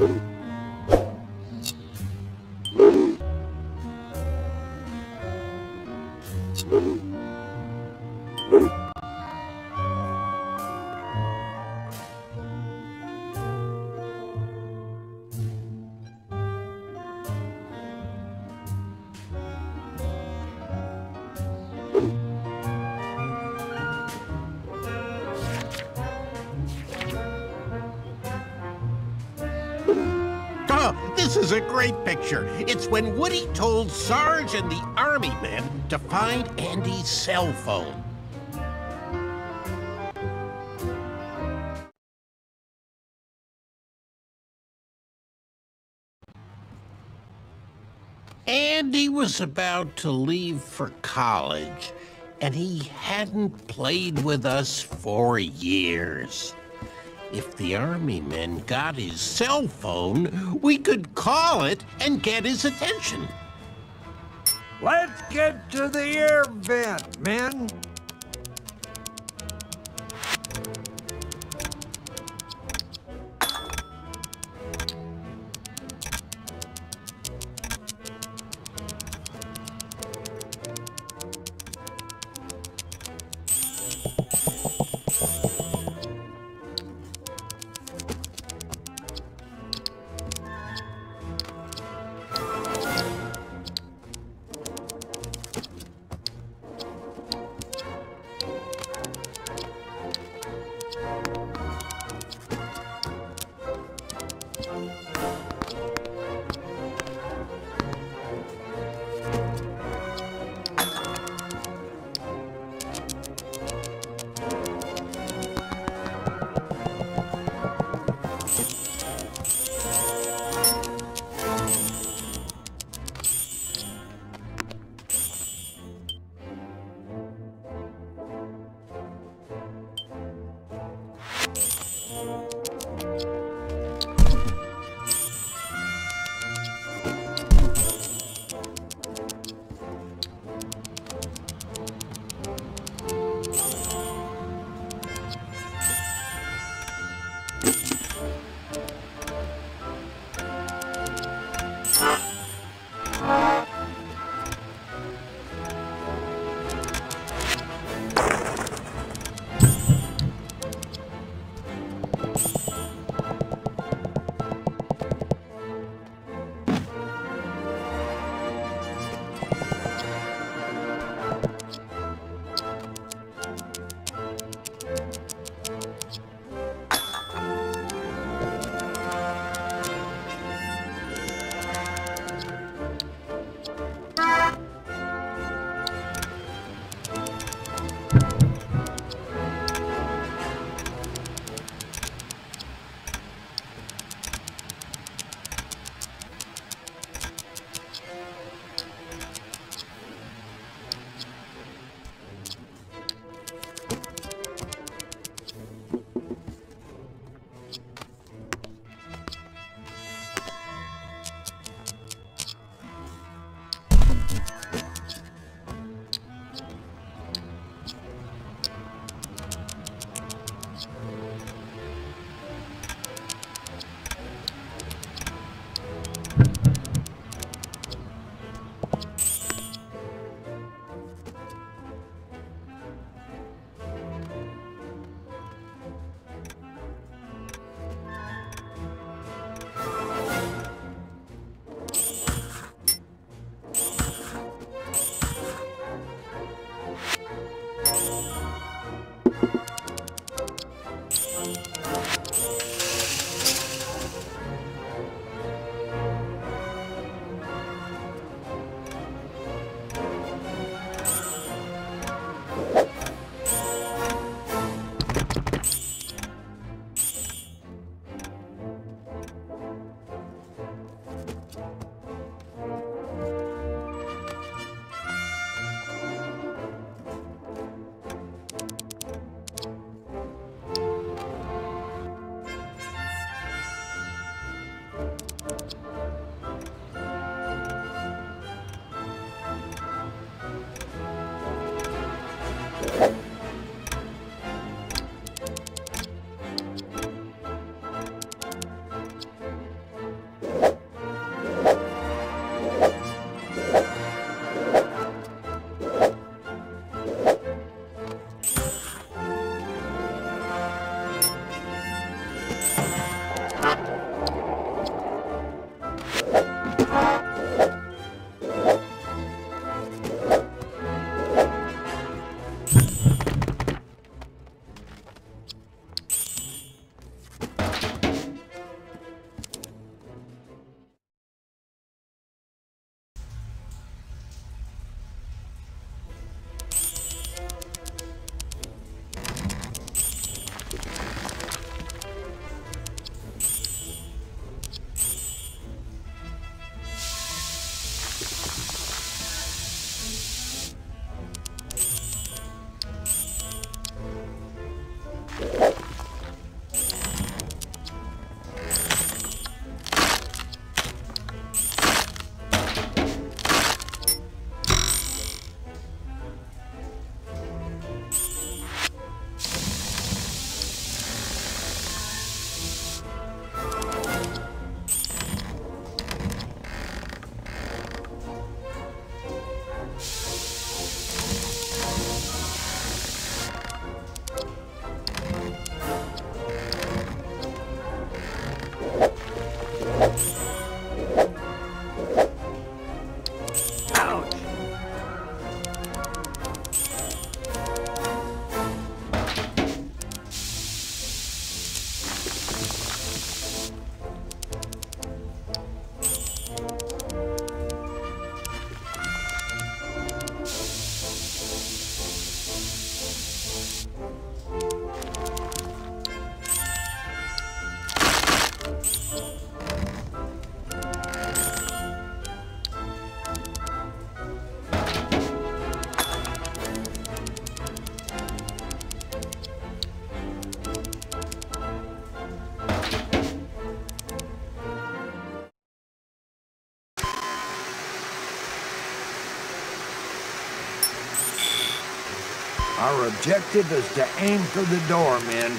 Oh, this is a great picture. It's when Woody told Sarge and the army men to find Andy's cell phone. Andy was about to leave for college, and he hadn't played with us for years. If the army men got his cell phone, we could call it and get his attention. Let's get to the air vent, men. Our objective is to aim for the door, men.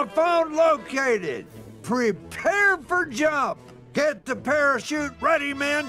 Telephone located. Prepare for jump. Get the parachute ready, men.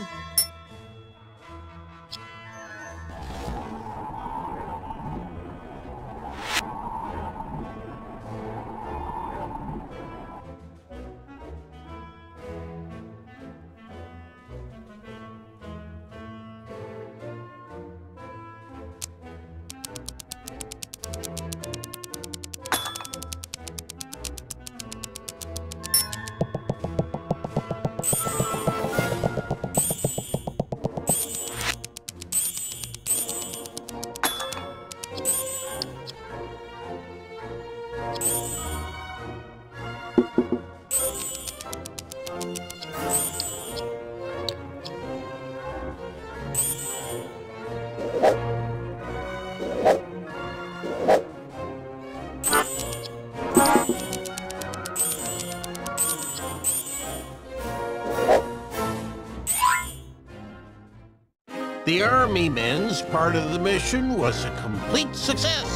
Part of the mission was a complete success.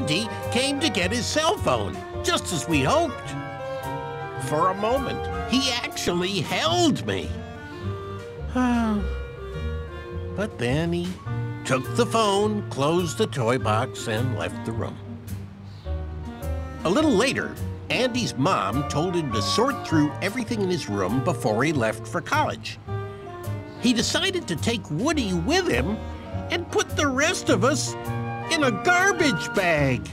Andy came to get his cell phone, just as we hoped. For a moment, he actually held me. but then he took the phone, closed the toy box, and left the room. A little later, Andy's mom told him to sort through everything in his room before he left for college. He decided to take Woody with him and put the rest of us in a garbage bag.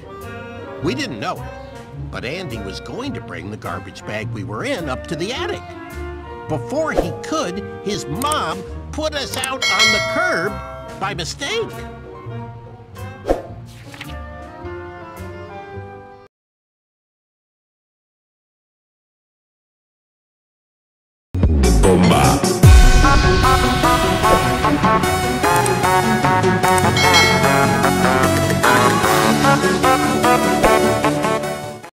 We didn't know it, but Andy was going to bring the garbage bag we were in up to the attic. Before he could, his mom put us out on the curb by mistake.